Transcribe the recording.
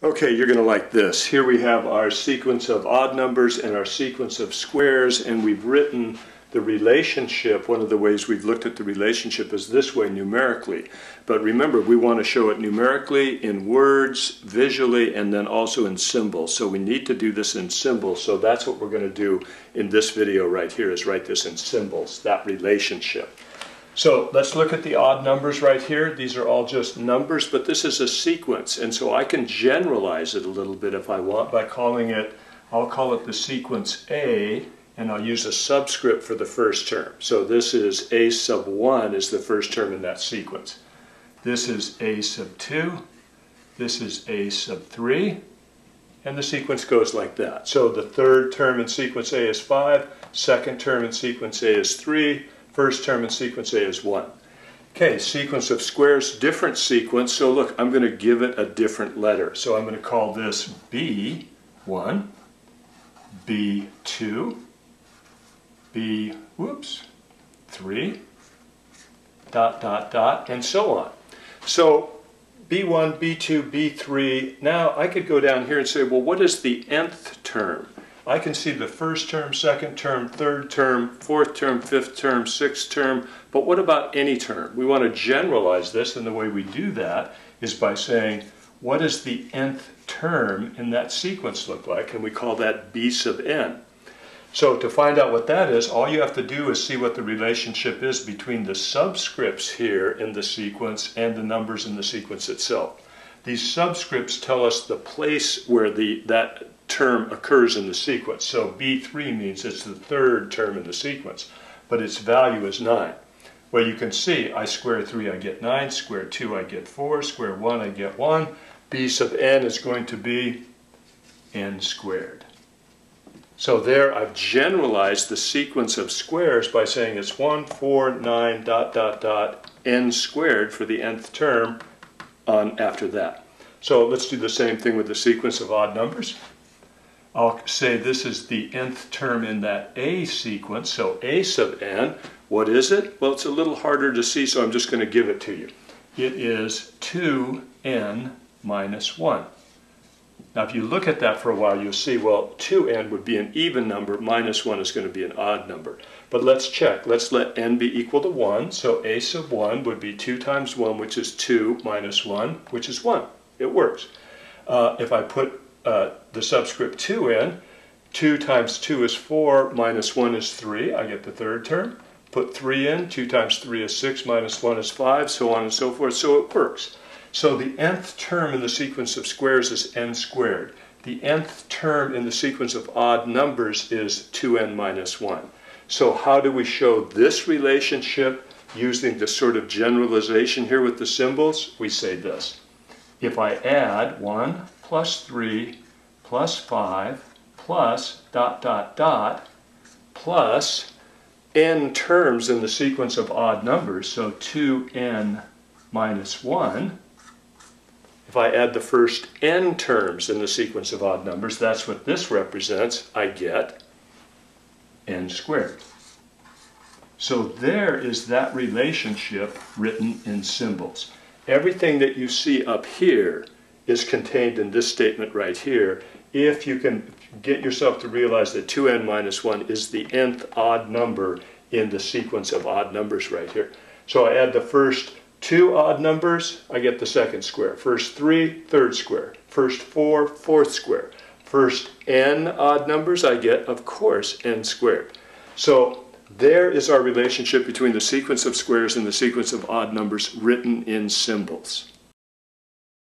Okay, you're going to like this. Here we have our sequence of odd numbers and our sequence of squares, and we've written the relationship. One of the ways we've looked at the relationship is this way numerically. But remember, we want to show it numerically, in words, visually, and then also in symbols. So we need to do this in symbols. So that's what we're going to do in this video right here, is write this in symbols, that relationship. So let's look at the odd numbers right here. These are all just numbers, but this is a sequence. And so I can generalize it a little bit if I want by calling it, I'll call it the sequence A, and I'll use a subscript for the first term. So this is A sub 1 is the first term in that sequence. This is A sub 2, this is A sub 3, and the sequence goes like that. So the third term in sequence A is 5, second term in sequence A is 3, First term in sequence A is 1. Okay, sequence of squares, different sequence. So look, I'm going to give it a different letter. So I'm going to call this B1, B2, B, whoops, 3, dot, dot, dot, and so on. So B1, B2, B3, now I could go down here and say, well, what is the nth term? I can see the first term, second term, third term, fourth term, fifth term, sixth term, but what about any term? We want to generalize this, and the way we do that is by saying, what does the nth term in that sequence look like? And we call that b sub n. So to find out what that is, all you have to do is see what the relationship is between the subscripts here in the sequence and the numbers in the sequence itself. These subscripts tell us the place where the, that term occurs in the sequence. So B3 means it's the third term in the sequence, but its value is 9. Well, you can see I square 3, I get 9, square 2, I get 4, square 1, I get 1. B sub n is going to be n squared. So there I've generalized the sequence of squares by saying it's 1, 4, 9, dot, dot, dot, n squared for the nth term on after that. So let's do the same thing with the sequence of odd numbers. I'll say this is the nth term in that A sequence, so A sub n. What is it? Well, it's a little harder to see, so I'm just going to give it to you. It is 2n minus 1. Now, if you look at that for a while, you'll see, well, 2n would be an even number, minus 1 is going to be an odd number. But let's check. Let's let n be equal to 1, so a sub 1 would be 2 times 1, which is 2, minus 1, which is 1. It works. Uh, if I put uh, the subscript 2 in. 2 times 2 is 4, minus 1 is 3. I get the third term. Put 3 in. 2 times 3 is 6, minus 1 is 5, so on and so forth. So it works. So the nth term in the sequence of squares is n squared. The nth term in the sequence of odd numbers is 2n minus 1. So how do we show this relationship using the sort of generalization here with the symbols? We say this. If I add 1 plus 3 plus 5 plus dot dot dot plus n terms in the sequence of odd numbers, so 2n minus 1. If I add the first n terms in the sequence of odd numbers, that's what this represents, I get n squared. So there is that relationship written in symbols. Everything that you see up here is contained in this statement right here if you can get yourself to realize that 2n minus 1 is the nth odd number in the sequence of odd numbers right here. So I add the first two odd numbers, I get the second square. First three, third square. First four, fourth square. First n odd numbers, I get, of course, n squared. So there is our relationship between the sequence of squares and the sequence of odd numbers written in symbols.